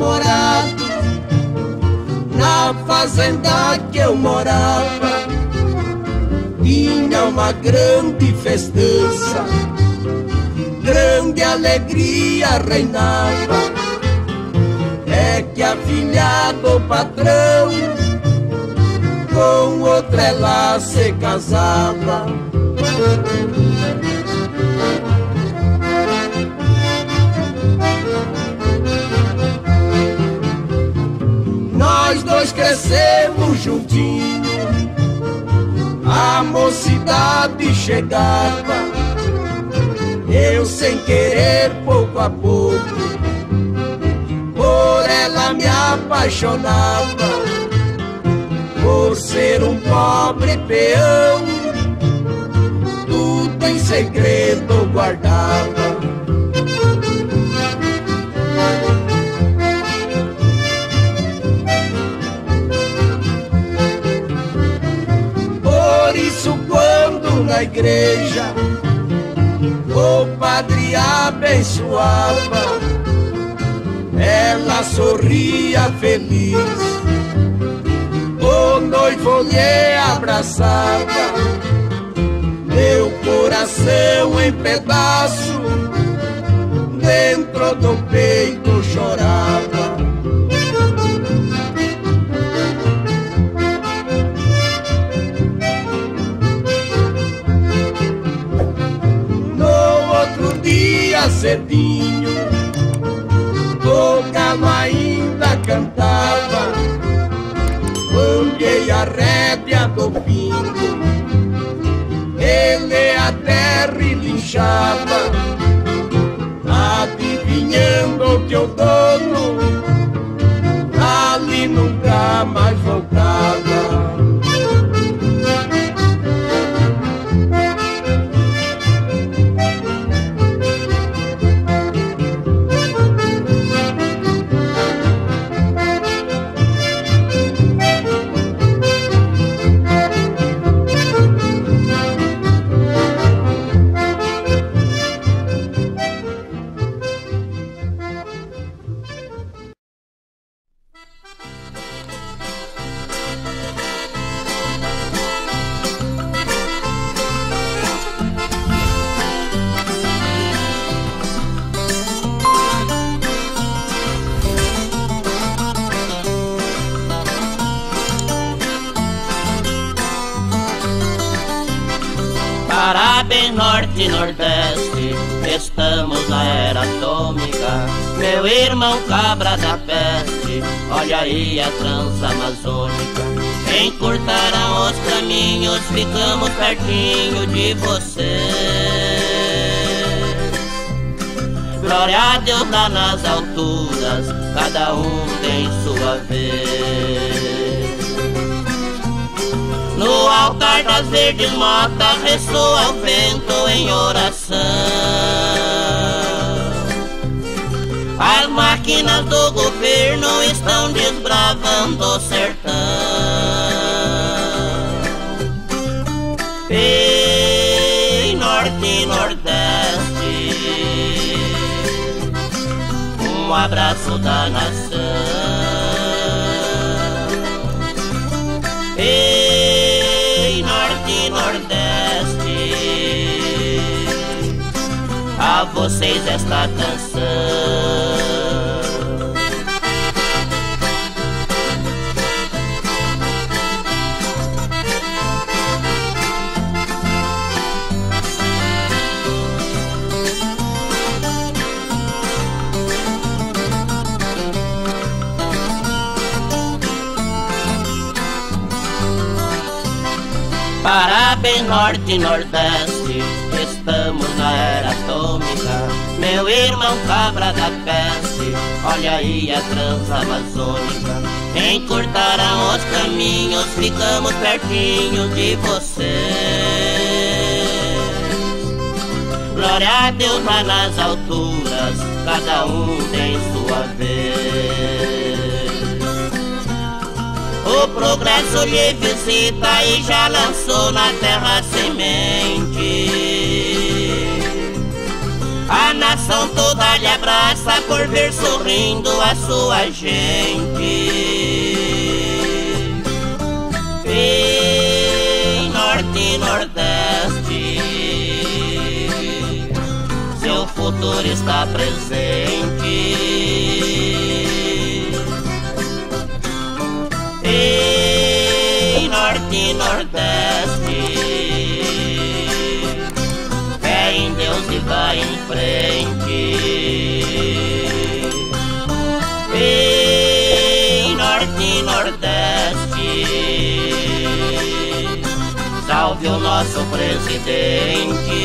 dos namorados Na fazenda que eu morava Tinha uma grande festança Grande alegria reinava. É que a filha do patrão Com outra ela se casava juntinhos, a mocidade chegava, eu sem querer pouco a pouco, por ela me apaixonava, por ser um pobre peão, tudo em segredo guardava. Na igreja o padre abençoava, ela sorria feliz. O noivo lhe abraçava, meu coração em pedaço, dentro do peito chorava. Cedinho, o galo ainda cantava, olhei a rédea do pingo, ele a terra Parabéns Norte e Nordeste, estamos na era atômica. Meu irmão cabra da peste, olha aí a transamazônica. Encurtarão os caminhos, ficamos pertinho de você. Glória a Deus lá nas alturas, cada um tem sua vez. No altar das verdes motas ressoa o vento em oração. As máquinas do governo estão desbravando o sertão. Ei, norte e nordeste, um abraço da nação. A vocês esta canção. Parabéns Norte e Nordeste, estamos na atômica. Meu irmão cabra da peste, olha aí a transamazônica. Encurtarão os caminhos, ficamos pertinho de você. Glória a Deus lá nas alturas, cada um tem sua vez. O progresso lhe visita e já lançou na terra semente. A nação toda lhe abraça por ver sorrindo a sua gente. E norte e nordeste, seu futuro está presente. E norte e nordeste nosso presidente.